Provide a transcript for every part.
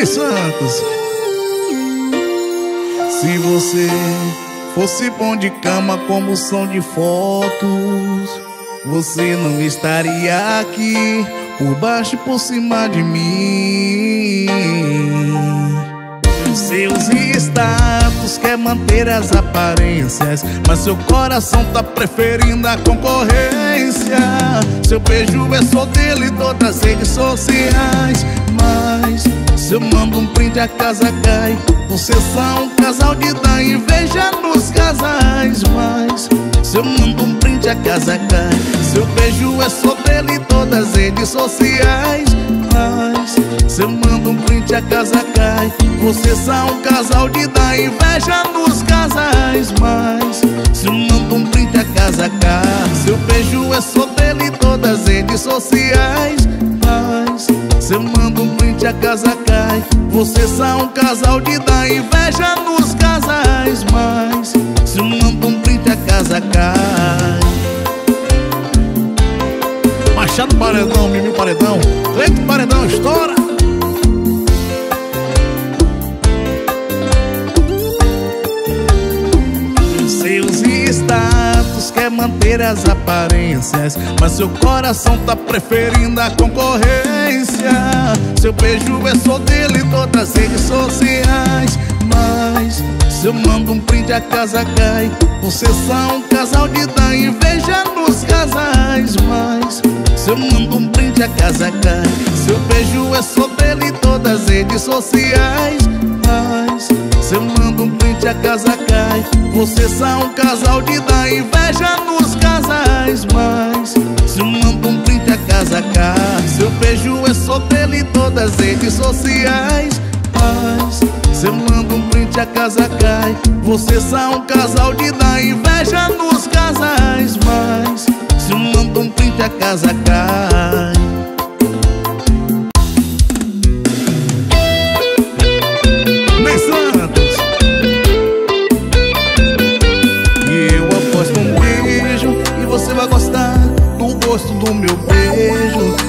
Ney Santos. Se você fosse bom de cama como som de fotos, você não estaria aqui por baixo e por cima de mim. Seus status quer manter as aparências, mas seu coração tá preferindo a concorrência. Seu beijo é só dele em todas as redes sociais, mas se eu mando um print a casa cai. Vocês são um casal de dar inveja nos casais, mas se eu mando um print a casa cai. Seu beijo é só dele em todas as redes sociais, mas se eu mando um print a casa cai. Vocês são um casal de dar inveja nos casais, mas se eu mando um print a casa cai. Seu beijo é só dele em todas as redes sociais, mas se eu mando um print a casa cai. Vocês são um casal de dar inveja nos casais, mas se eu mando um a casa cai. Machado Paredão, Mimi Paredão, Leite Paredão, estoura! Seus quer manter as aparências, mas seu coração tá preferindo a concorrência. Seu beijo é só dele em todas as redes sociais, mas se eu mando um print a casa cai. Vocês são um casal de dar inveja nos casais, mas se eu mando um print a casa cai. Seu beijo é só dele em todas as redes sociais, mas se eu mando um print a casa cai. Vocês são um casal de dar inveja nos casais, mas se eu mando um print a casa cai. Seu beijo é dele em todas as redes sociais, mas se eu mando um print a casa cai. Vocês são um casal de dar inveja nos casais, mas se eu mando um print a casa cai.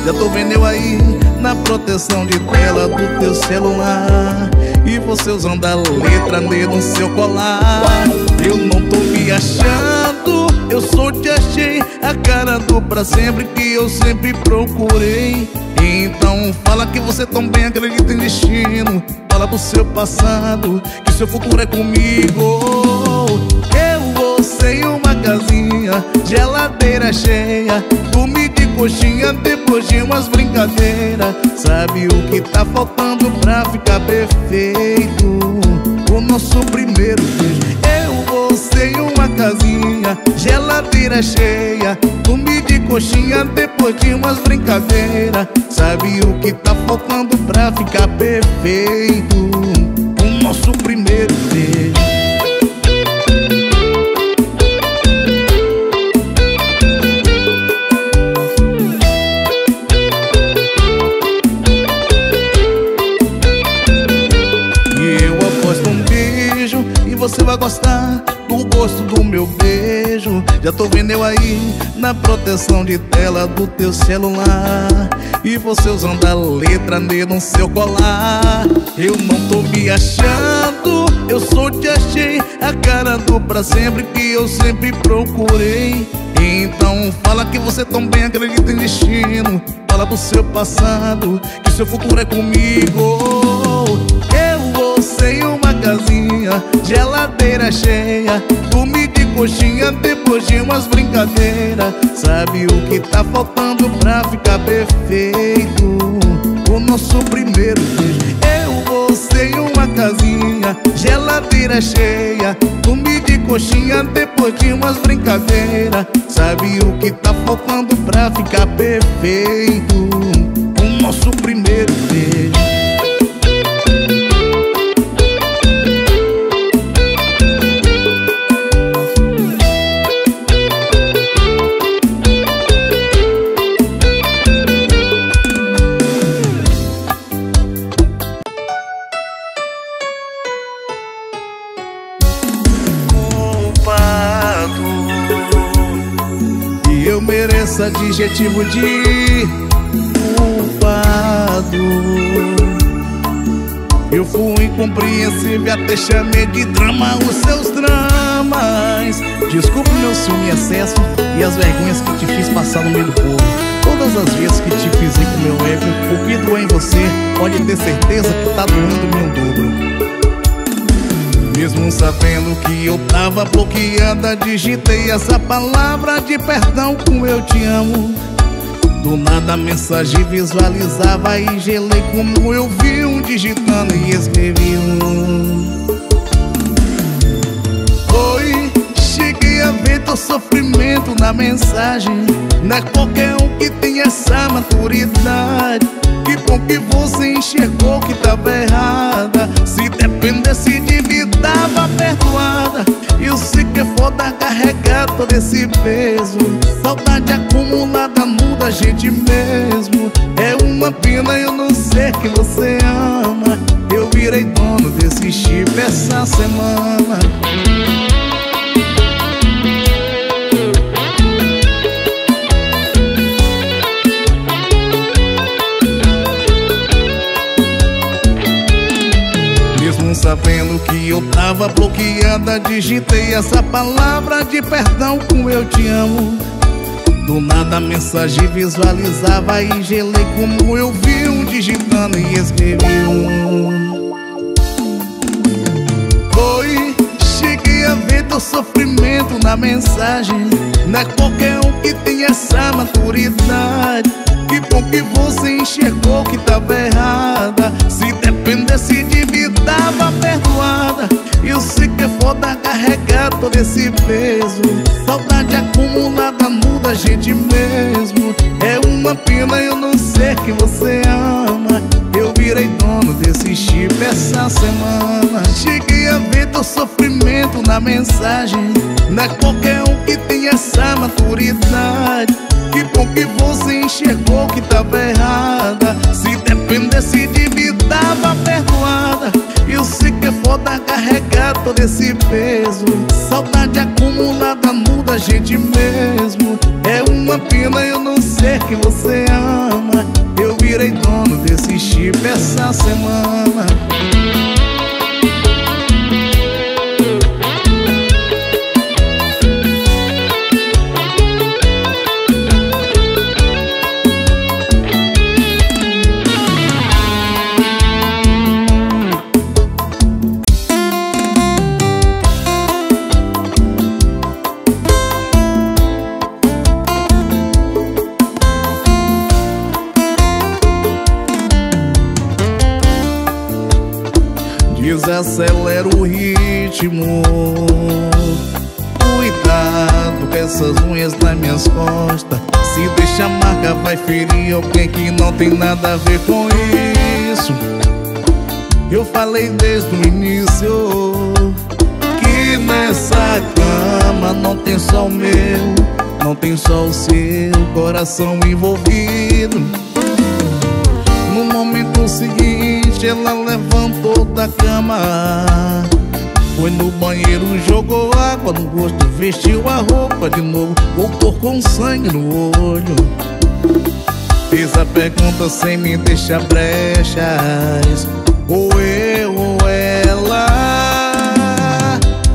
Já tô vendo eu aí na proteção de tela do teu celular. E você usando a letra D no seu colar. Eu não tô me achando Eu só te achei a cara do pra sempre Que eu sempre procurei. Então fala que você também acredita em destino. Fala do seu passado, que seu futuro é comigo. Eu, você e uma casinha, geladeira cheia Dormir coxinha depois de umas brincadeiras. Sabe o que tá faltando pra ficar perfeito? O nosso primeiro beijo. Eu, você e uma casinha, geladeira cheia. Dormir de coxinha depois de umas brincadeiras. Sabe o que tá faltando pra ficar perfeito? O nosso primeiro beijo você vai gostar do gosto do meu beijo. Já tô vendo eu aí na proteção de tela do teu celular. E você usando a letra D no seu colar. Eu não tô me achando, eu só te achei a cara do pra sempre que eu sempre procurei. Então fala que você também acredita em destino. Fala do seu passado, que seu futuro é comigo. Eu, você e uma geladeira cheia Dormir de coxinha depois de umas brincadeiras Sabe o que tá faltando pra ficar perfeito? O nosso primeiro beijo Eu, você e uma casinha, geladeira cheia Dormir de coxinha depois de umas brincadeiras Sabe o que tá faltando pra ficar perfeito? O nosso primeiro adjetivo de culpado. Eu fui incompreensível até chamei de drama os seus dramas. Desculpe meu ciúme e excesso e as vergonhas que te fiz passar no meio do povo. Todas as vezes que te fiz com meu ego O que doeu em você, pode ter certeza que tá doendo-me um dobro mesmo sabendo que eu tava bloqueada Digitei essa palavra de perdão com eu te amo. Do nada a mensagem visualizava e gelei como eu vi um digitando e escrevi um. Oi, cheguei a ver teu sofrimento na mensagem Não é qualquer um que tem essa maturidade. Que bom que você enxergou que tava errada. Se dependesse de mim perdoada Eu sei que é foda carregar todo esse peso. Saudade acumulada muda a gente mesmo. É uma pena eu não sei que você ama. Eu virei dono desse chip essa semana eu tava bloqueada Digitei essa palavra de perdão com eu te amo Do nada a mensagem visualizava e gelei como eu vi um digitando e escrevi um. Foi, cheguei a ver teu sofrimento na mensagem. Não é qualquer um que tem essa maturidade. Que bom que você enxergou que tava errada. Se dependesse tava perdoada. Eu sei que é foda carregar todo esse peso. Saudade acumulada muda a gente mesmo. É uma pena eu não sei que você ama. Eu virei dono desse chip essa semana. Cheguei a ver teu sofrimento na mensagem. Não é qualquer um que tem essa maturidade. Que bom que você enxergou que tava errada. Se dependesse de mim, tava perdoada foda carregar todo esse peso. Saudade acumulada muda a gente mesmo. É uma pena eu não sei que você ama. Eu virei dono desse chip essa semana marca vai ferir alguém que não tem nada a ver com isso. Eu falei desde o início Que nessa cama não tem só o meu Não tem só o seu coração envolvido. No momento seguinte ela levantou da cama Foi no banheiro, jogou água no rosto Vestiu a roupa de novo Voltou com sangue no olho Fiz a pergunta sem me deixar brechas. Ou eu ou ela.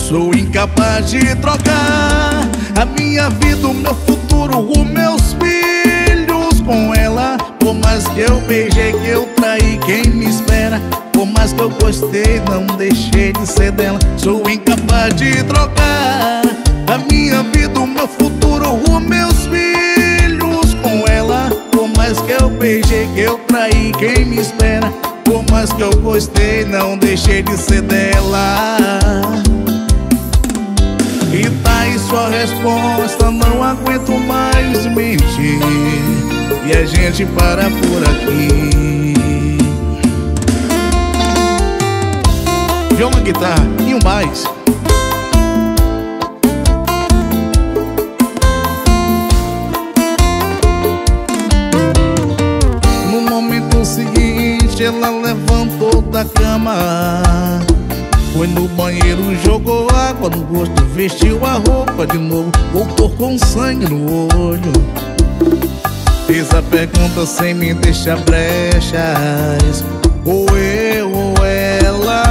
Sou incapaz de trocar A minha vida, o meu futuro, os meus filhos com ela. Por mais que eu beijei, que eu traí Quem me espera? Por mais que eu gostei, não deixei de ser dela. Sou incapaz de trocar A minha vida, o meu futuro, os meus filhos Mais que eu beijei, que eu traí quem me espera? Por mais que eu gostei, não deixei de ser dela. E tá aí sua resposta, não aguento mais mentir. E a gente para por aqui. Violão, uma guitarra e um bass. Seguinte ela levantou da cama Foi no banheiro, jogou água no rosto Vestiu a roupa de novo Voltou com sangue no olho Fiz a pergunta sem me deixar brechas Ou eu ou ela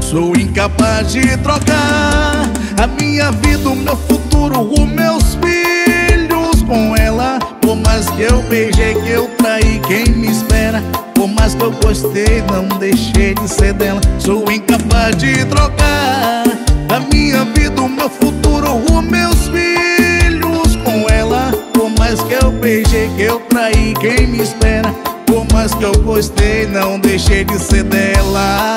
Sou incapaz de trocar a minha vida, o meu futuro, os meus filhos com ela. Por mais que eu beijei, que eu traí, quem me espera? Por mais que eu gostei, não deixei de ser dela. Sou incapaz de trocar a minha vida, o meu futuro, os meus filhos com ela. Por mais que eu beijei, que eu traí, quem me espera? Por mais que eu gostei, não deixei de ser dela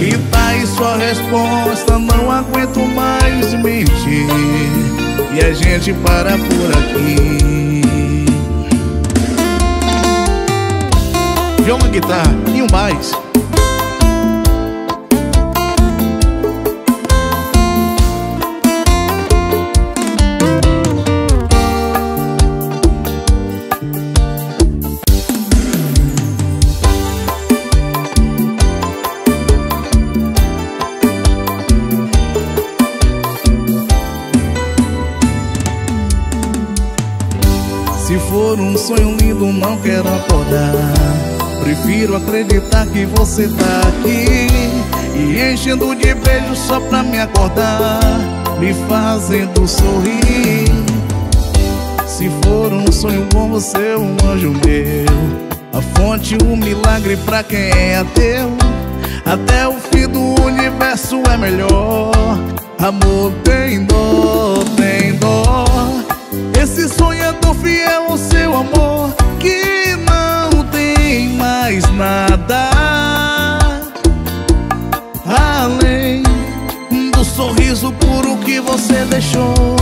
E tá aí sua resposta, não aguento mais mentir E a gente para por aqui. Violão, guitarra e um baixo for um sonho lindo, não quero acordar. Prefiro acreditar que você tá aqui E enchendo de beijo só pra me acordar Me fazendo sorrir. Se for um sonho bom, você é um anjo meu A fonte, um milagre pra quem é ateu. Até o fim do universo é melhor. Amor tem dó, tem dó fiel ao seu amor Que não tem mais nada. Além do sorriso puro que você deixou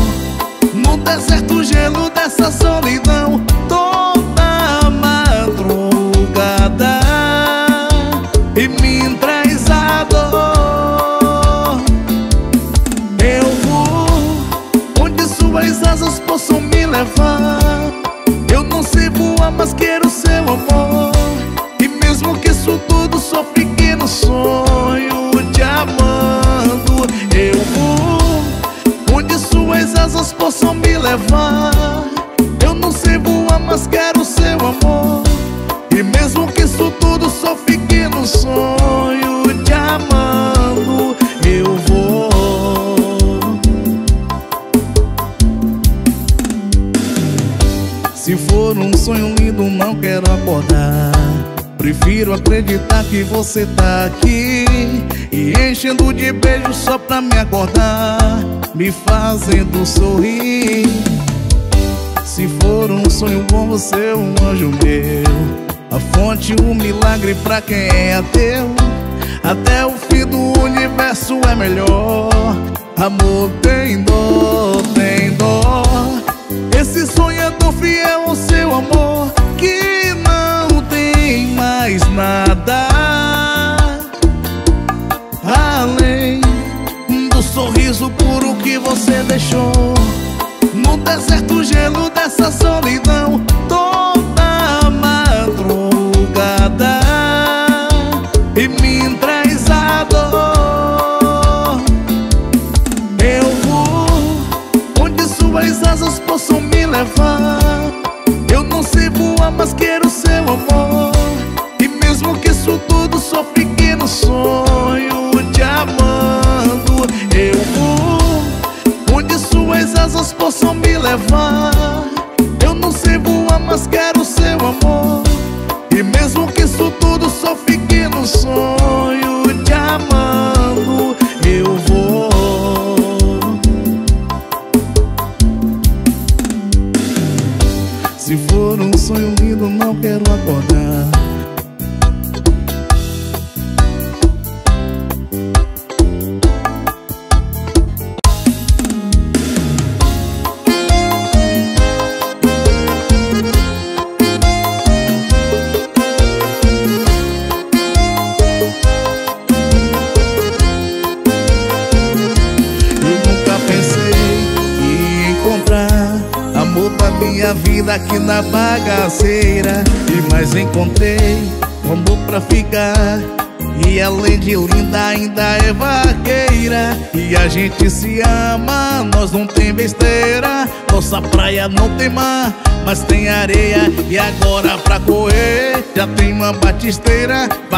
No deserto gelo dessa solidão levar Eu não sei voar, mas quero seu amor. E mesmo que isso tudo só fique no sonho Te amando. Eu vou onde suas asas possam me levar. Eu não sei voar, mas quero seu amor. E mesmo que isso tudo só fique no sonho For um sonho lindo, não quero acordar. Prefiro acreditar que você tá aqui. E enchendo de beijo só pra me acordar. Me fazendo sorrir. Se for um sonho bom, você é um anjo meu. A fonte, um milagre pra quem é ateu. Até o fim do universo é melhor. Amor tem dó, tem dó esse sonhador fiel ao seu amor Que não tem mais nada. Além do sorriso puro que você deixou No deserto gelo dessa solidão Toda mas quero seu amor. E mesmo que isso tudo só fique no sonho Te amando. Eu vou onde suas asas possam me levar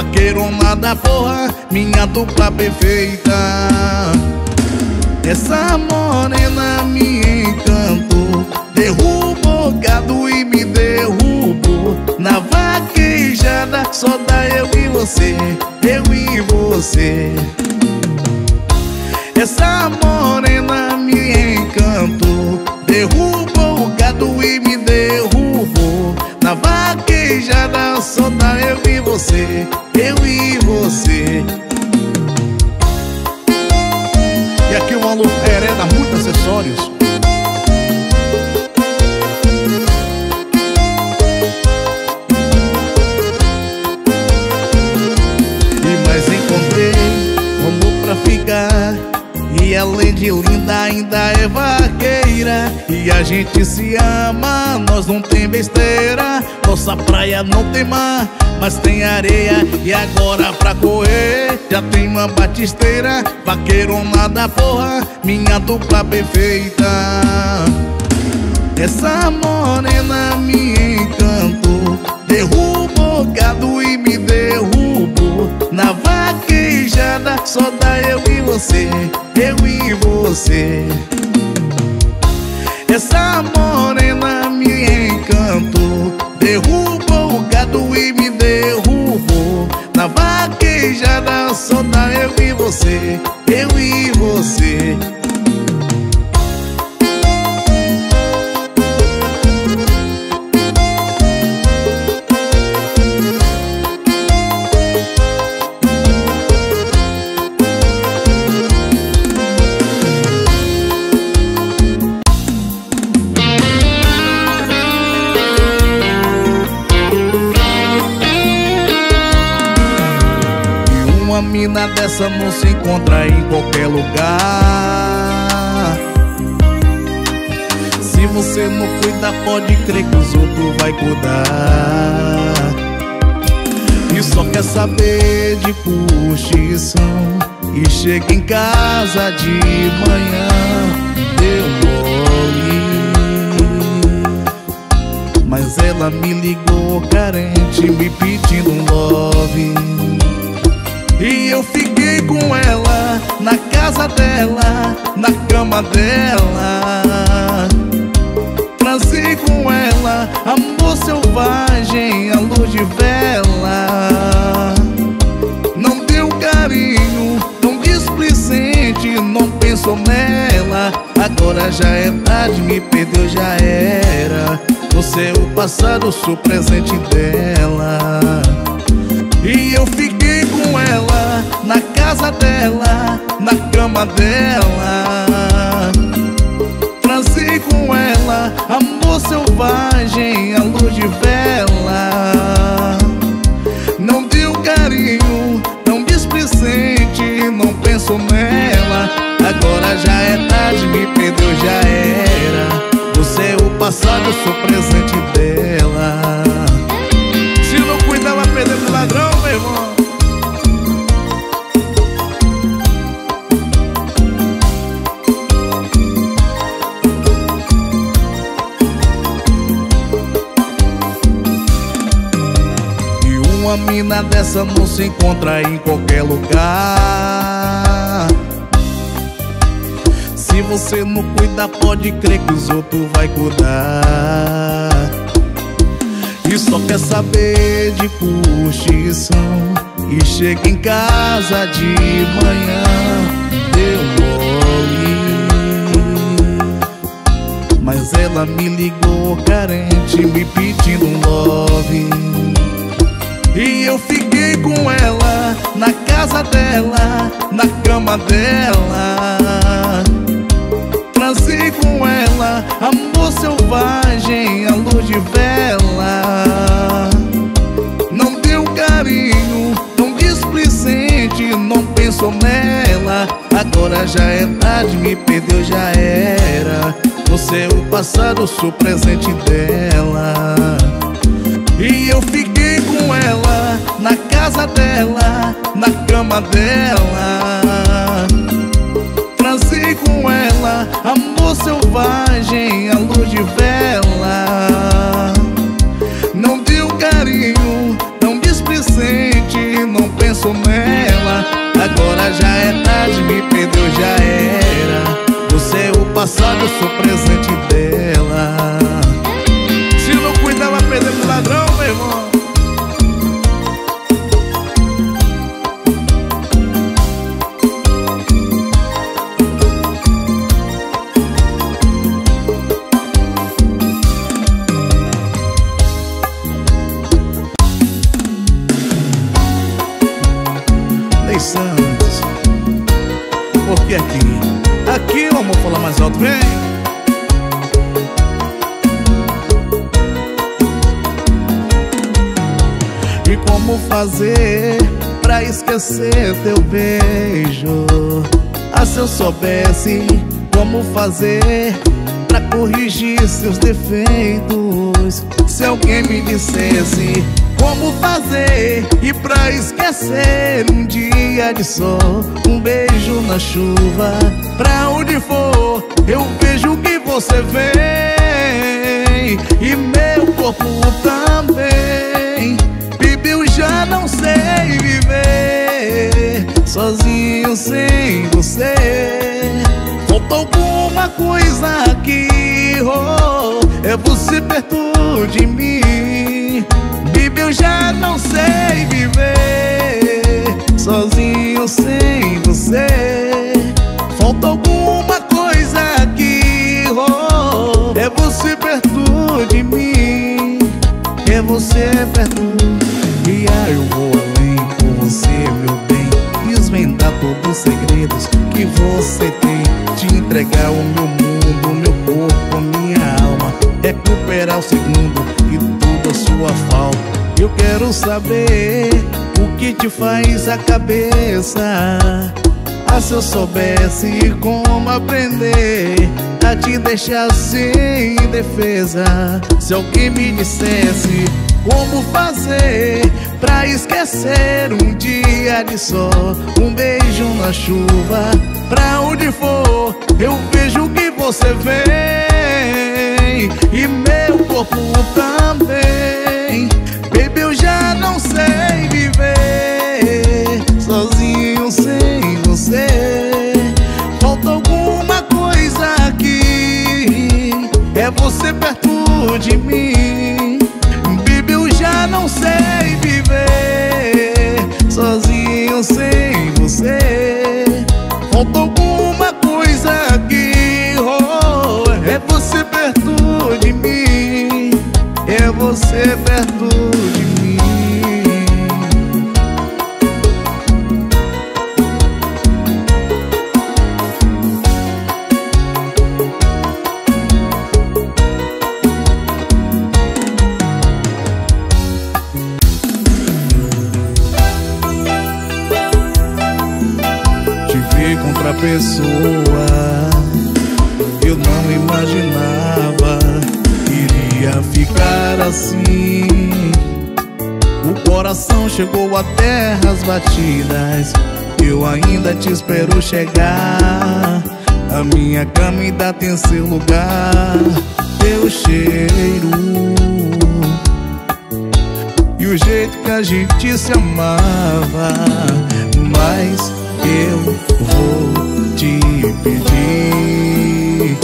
batisteira Vaqueiro nada porra, minha dupla perfeita. Essa morena me encantou Derrubou gado e me derrubou. Na vaquejada só dá eu e você Eu e você. Essa morena me encantou Derrubou o gado e me derrubou. Na vaquejada só dá eu e você gente se ama, nós não tem besteira Nossa praia não tem mar, mas tem areia E agora pra correr já tem uma batisteira Vaqueirona da porra, minha dupla perfeita. Essa morena me encantou Derrubou gado e me derrubou Na vaquejada só dá eu e você eu e você Essa morena me encantou. Derrubou o gado e me derrubou. Na vaquejada só dá eu e você Eu e você mina dessa não se encontra em qualquer lugar. Se você não cuida, pode crer que os outros vai cuidar. E só quer saber de curtição. E chega em casa de manhã Deu mole Mas ela me ligou carente Me pedindo um love e eu fiquei com ela, na casa dela, na cama dela. Transei com ela, amor selvagem, a luz de vela. Não deu carinho, tão displicente, não pensou nela. Agora já é tarde, me perdeu, já era. Você é o passado, sou presente dela. E eu fiquei com ela, casa dela, na cama dela. Transei com ela, amor selvagem, a luz de vela. Não deu carinho, tão displicente, não pensou nela. Agora já é tarde, me perdeu, já era. Você é o passado, eu sou presente dessa não se encontra em qualquer lugar. Se você não cuida, pode crer que os outros vai cuidar. E só quer saber de curtição. E chega em casa de manhã Deu mole. Mas ela me ligou carente Me pedindo um love. E eu fiquei com ela, na casa dela, na cama dela. Transei com ela, amor selvagem, a luz de vela. Não deu carinho, tão displicente, não pensou nela. Agora já é tarde, me perdeu, já era. Você é o passado, sou presente dela. E eu fiquei com ela, na casa dela, na cama dela. Transei com ela, amor selvagem à luz de vela. Não deu carinho, não displicente Não penso nela. Agora já é tarde, me perdeu, já era. Você é o passado, eu sou presente dela. Se não cuidar vai perder pro ladrão, esquecer teu beijo? Ah, se eu soubesse como fazer pra corrigir seus defeitos. Se alguém me dissesse como fazer e pra esquecer um dia de sol Um beijo na chuva, pra onde for Eu vejo que você vem. E meu corpo também. Já não sei viver Sozinho sem você. Falta alguma coisa aqui oh, É você perto de mim. Bibi, eu já não sei viver Sozinho sem você. Falta alguma coisa aqui oh, É você perto de mim. É você perto eu vou além você, meu bem Desvendar todos os segredos que você tem. Te entregar o meu mundo, meu corpo, minha alma Recuperar o segundo e tudo a sua falta. Eu quero saber o que te faz a cabeça. Ah, se eu soubesse como aprender a te deixar sem defesa. Se alguém me dissesse como fazer pra esquecer um dia de sol Um beijo na chuva Pra onde for eu vejo que você vem. E meu corpo também espero chegar. A minha cama ainda tem seu lugar. Teu cheiro E o jeito que a gente se amava. Mas eu vou te pedir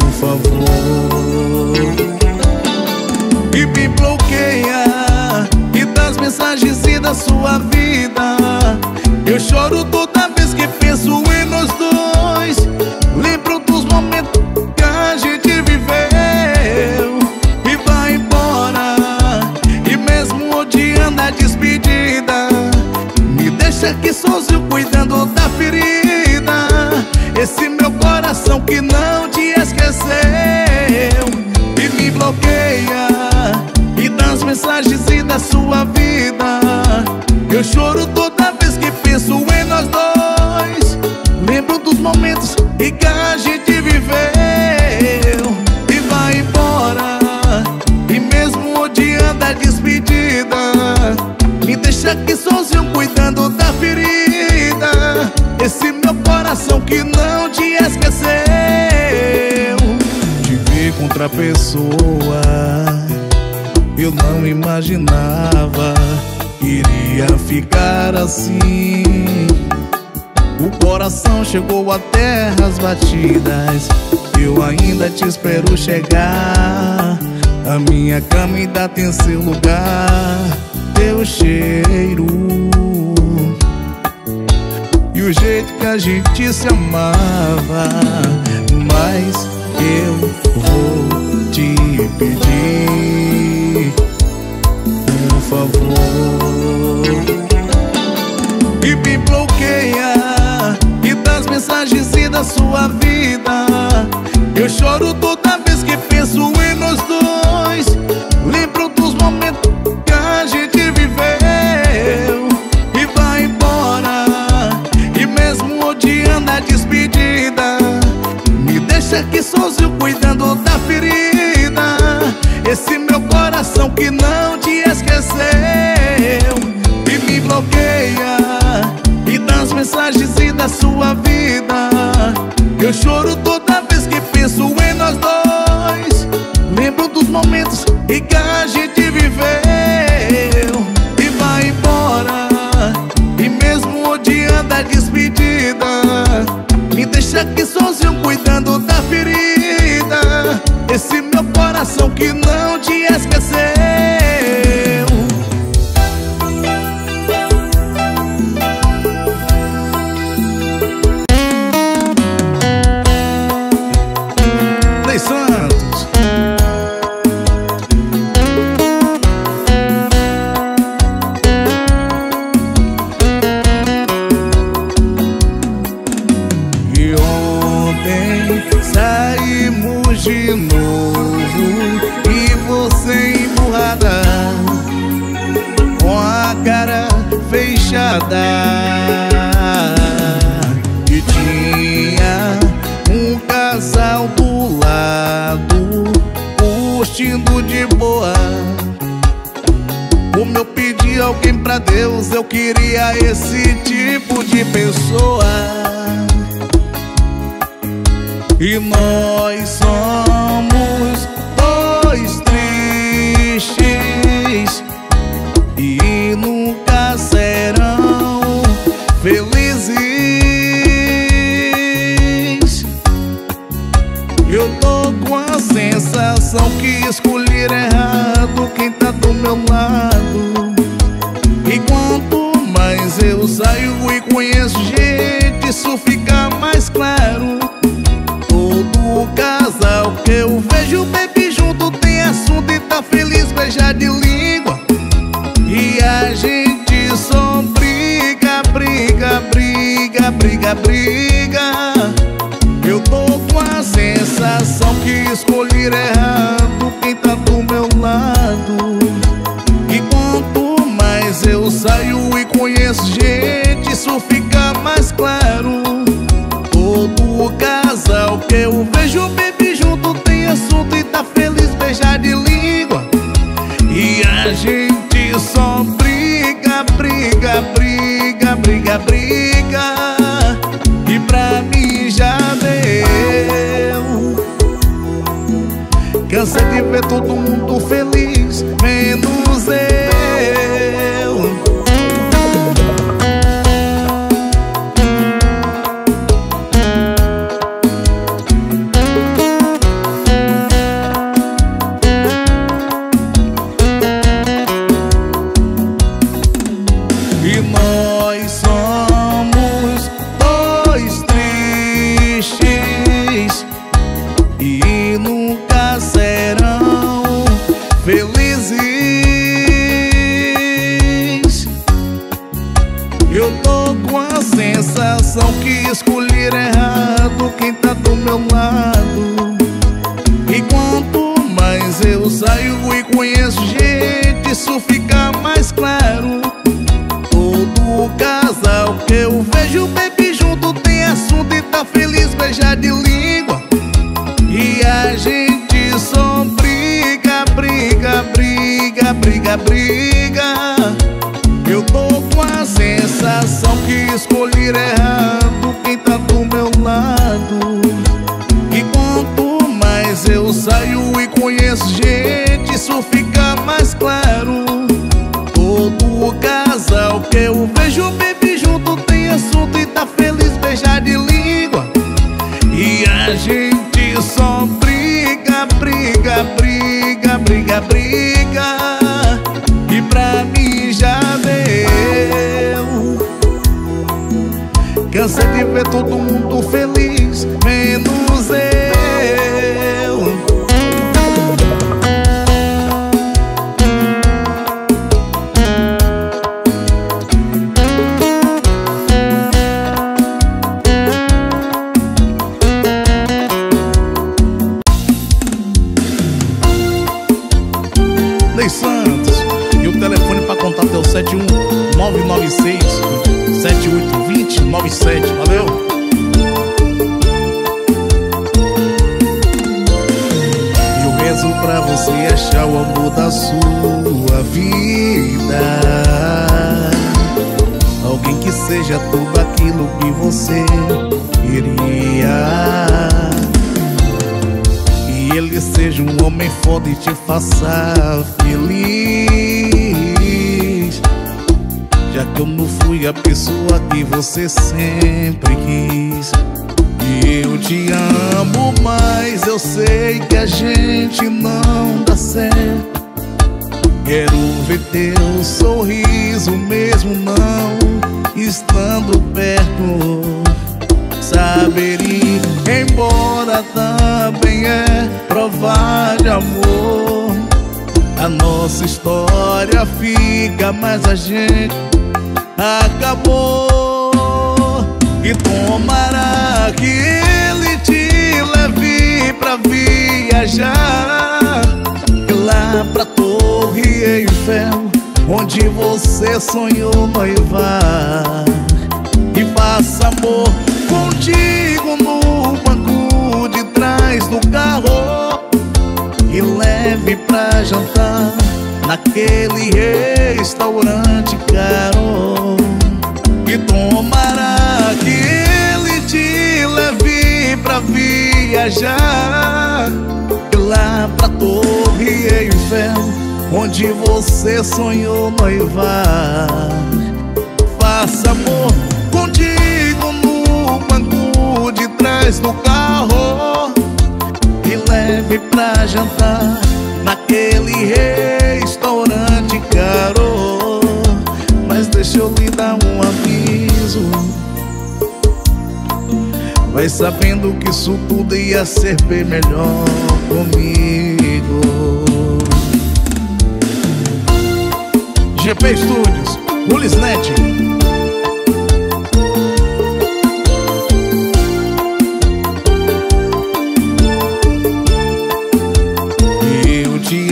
Por favor. E me bloqueia E das mensagens e da sua vida Eu choro toda vez que penso em nós dois. Lembro dos momentos que a gente viveu. E vai embora. E mesmo odiando a despedida deixa aqui sozinho cuidando da ferida. Esse meu coração que não te pessoa. Eu não imaginava iria ficar assim. O coração chegou a terras batidas. Eu ainda te espero chegar. A minha cama ainda tem seu lugar, teu cheiro e o jeito que a gente se amava. Mas eu vou te pedir, por favor, e me bloqueia e das mensagens e da sua vida. Eu choro toda cuidando da ferida. Esse meu coração que não te esqueceu e me bloqueia e das mensagens e da sua vida. Eu choro toda sensação que escolher errado quem tá do meu lado. E quanto mais eu saio e conheço gente, isso fica mais claro. Todo casal que eu vejo baby junto tem assunto e tá feliz, beijar de língua. E a gente só briga, briga, briga, briga, briga. Ver todo mundo eu vejo baby junto tem assunto e tá feliz, beijar de língua. E a gente só briga, briga, briga, briga, briga. Eu tô com a sensação que escolher errado quem tá do meu lado. E quanto mais eu saio e conheço gente, isso fica mais claro Todo casal que eu vejo bebe a gente só briga, briga, briga, briga, briga. E pra mim já deu. Cansei de ver todo mundo feliz, vida. Alguém que seja tudo aquilo que você queria. E ele seja um homem foda e te faça feliz. Já que eu não fui a pessoa que você sempre quis. E eu te amo, mas eu sei que a gente não dá certo Quero ver teu sorriso mesmo não estando perto. Saber ir embora também é provar de amor. A nossa história fica, mas a gente acabou. E tomara que ele te leve pra viajar Pra Torre Eiffel Onde você sonhou noivar E faça amor contigo no banco de trás do carro. E leve pra jantar naquele restaurante caro. E tomara que ele te leve pra viajar Lá pra Torre Eiffel Onde você sonhou noivar. Faça amor contigo no banco de trás do carro E leve pra jantar naquele restaurante caro. Mas deixa eu lhe dar um aviso Vai sabendo que isso tudo ia ser bem melhor comigo. GP Studios, Ulisnet Eu te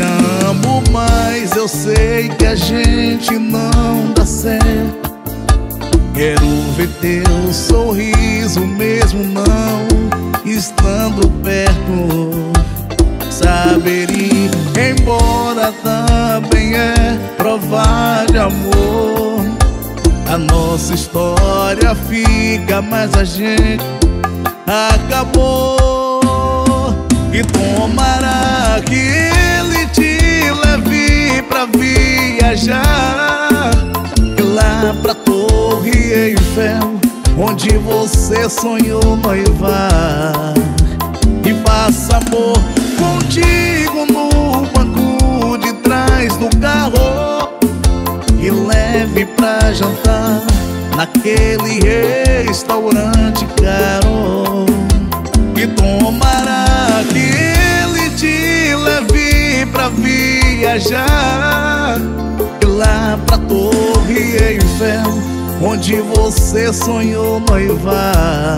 amo, mas eu sei que a gente não dá certo Quero ver teu sorriso mesmo não estando perto. Saber ir embora também é provar de amor. A nossa história fica, mas a gente acabou. E tomara que ele te leve pra viajar. Lá pra Eiffel Onde você sonhou noivar E faça amor contigo no banco de trás do carro. E leve pra jantar naquele restaurante caro. E tomara que ele te leve pra viajar. Lá pra Torre Eiffel Onde você sonhou noivar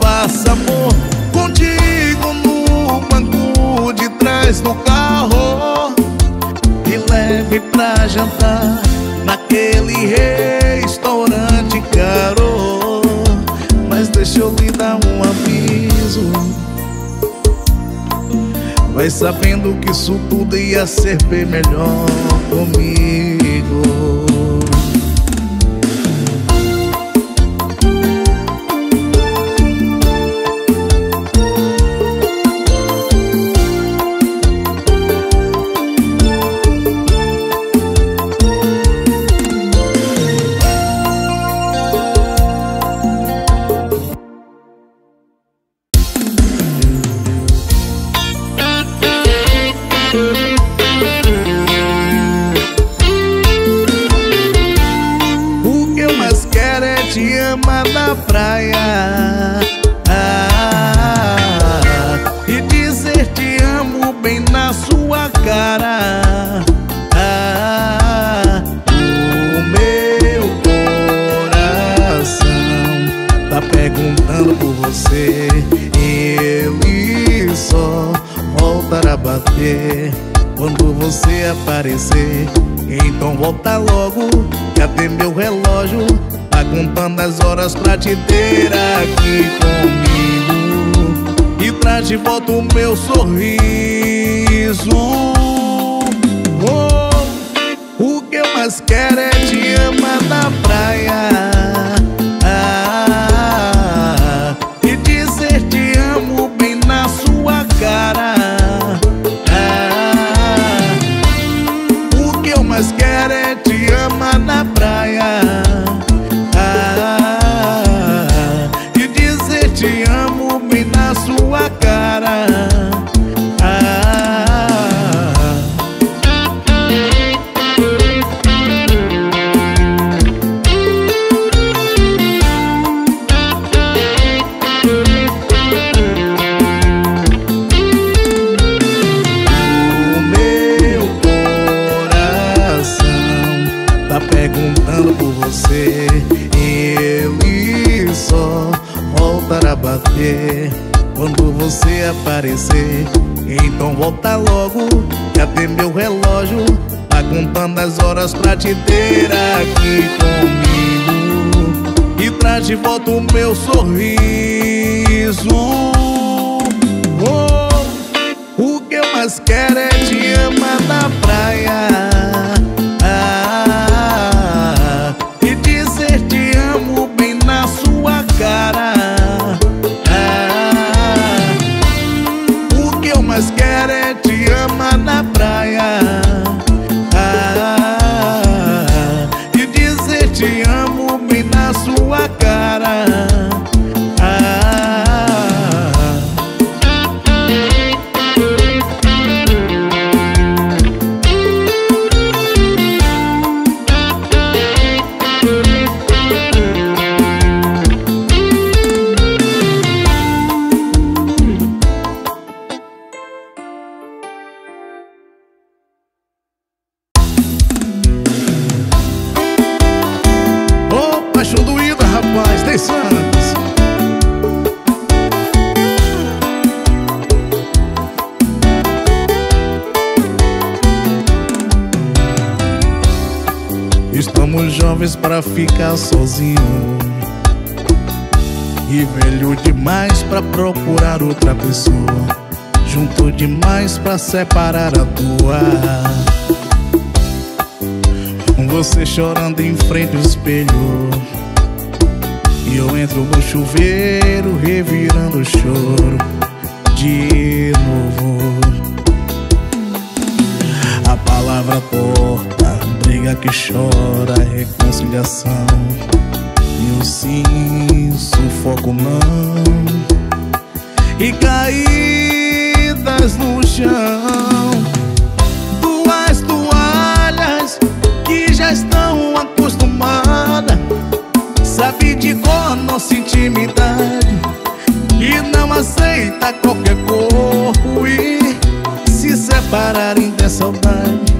Faça amor contigo no banco de trás do carro. E leve pra jantar naquele restaurante caro. Mas deixa eu lhe dar um aviso. Vai sabendo que isso tudo ia ser bem melhor comigo na praia. Ah, E dizer te amo bem na sua cara. Ah, O meu coração tá perguntando por você. Ele só voltará a bater quando você aparecer. Então volta logo Cadê meu relógio? Tá contando as horas pra te ter aqui comigo. E traz de volta o meu sorriso. Oh, O que eu mais quero é te amar na praia aparecer Então volta logo, cadê meu relógio? Tá contando as horas pra te ter aqui comigo E traz de volta o meu sorriso ficar sozinho E velho demais pra procurar outra pessoa. Junto demais pra separar a tua. Você chorando em frente ao espelho E eu entro no chuveiro revirando o choro De novo A palavra torta briga que chora, reconciliação. E o sim, sufoco não. E caídas no chão. Duas toalhas que já estão acostumadas Cor nossa intimidade. E não aceita qualquer corpo E se separarem dessa saudade.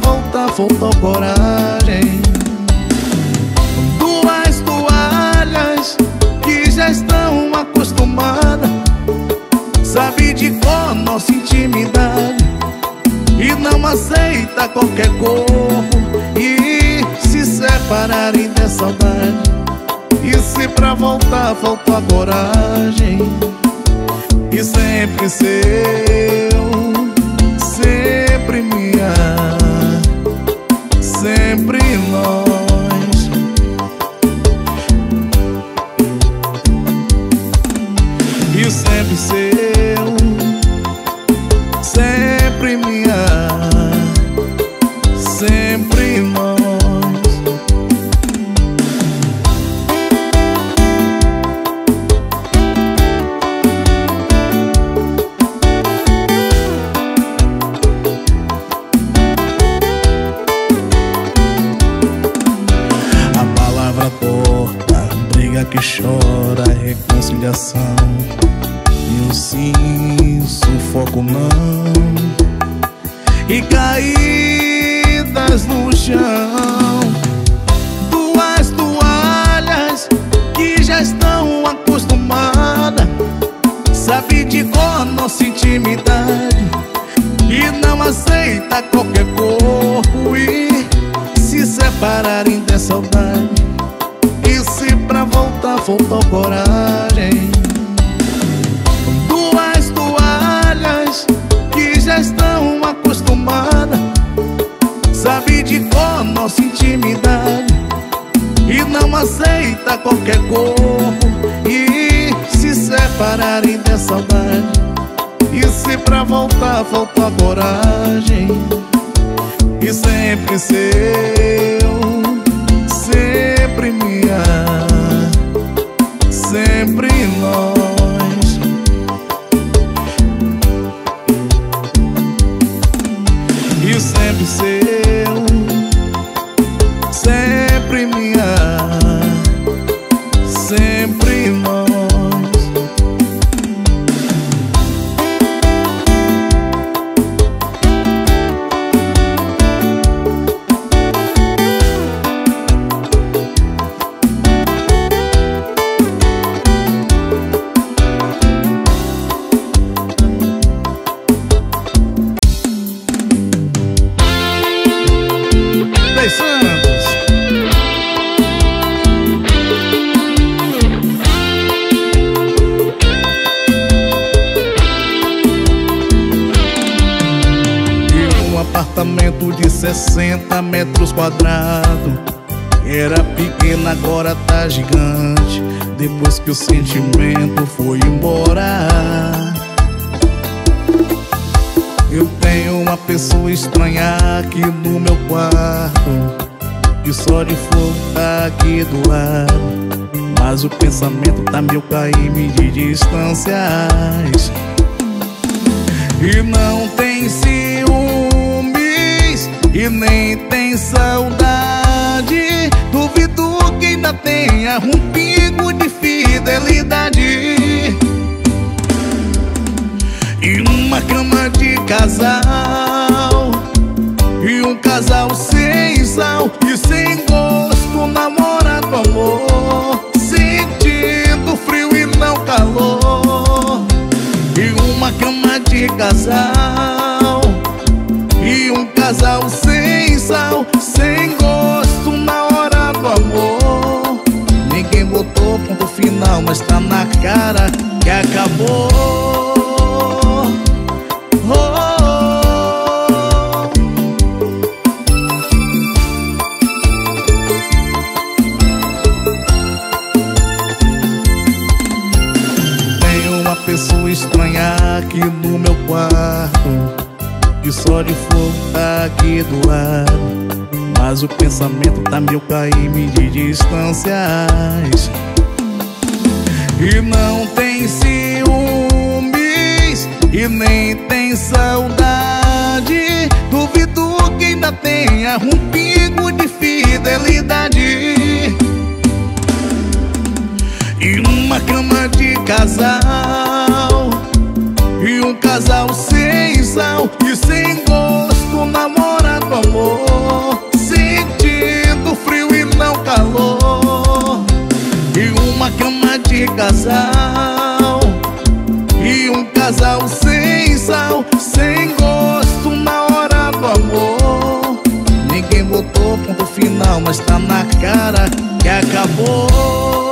Volta faltou coragem. Duas toalhas que já estão acostumadas. Sabe de cor nossa intimidade. E não aceita qualquer corpo E se separarem da saudade. E se pra voltar faltou a coragem E sempre seu Sempre minha sempre nós coragem. Duas toalhas que já estão acostumadas. Sabe de cor nossa intimidade. E não aceita qualquer corpo. E se separarem de saudade. E se pra voltar faltou a coragem. E sempre seu Sempre minha Sempre nós 60 metros quadrados. Era pequeno, agora tá gigante. Depois que o sentimento foi embora eu tenho uma pessoa estranha aqui no meu quarto Que só de fogo tá aqui do lado. Mas o pensamento tá meu caíme de distâncias. E não tem ciúmes E nem tem saudade. Duvido que ainda tenha um pingo de fidelidade. E uma cama de casal. E um casal sem sal. E sem gosto, namorado, amor. Sentindo frio e não calor. E uma cama de casal casal sem sal Sem gosto na hora do amor. Ninguém botou ponto final Mas tá na cara que acabou. Oh, oh, oh. Tem uma pessoa estranha aqui no meu quarto Que só de fogo tá aqui do lado. Mas o pensamento tá meu caíme de distâncias E não tem ciúmes E nem tem saudade. Duvido que ainda tenha um pingo de fidelidade. E uma cama de casal E um casal sem sal. E sem gosto, namorado amor Sentindo frio e não calor. E uma cama de casal E um casal sem sal Sem gosto na hora do amor. Ninguém botou ponto final Mas tá na cara que acabou.